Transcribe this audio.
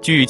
据